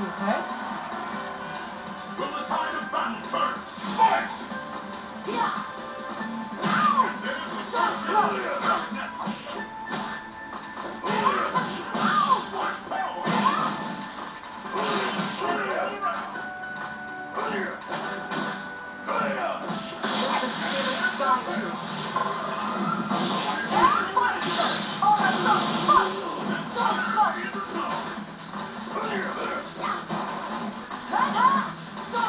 女孩。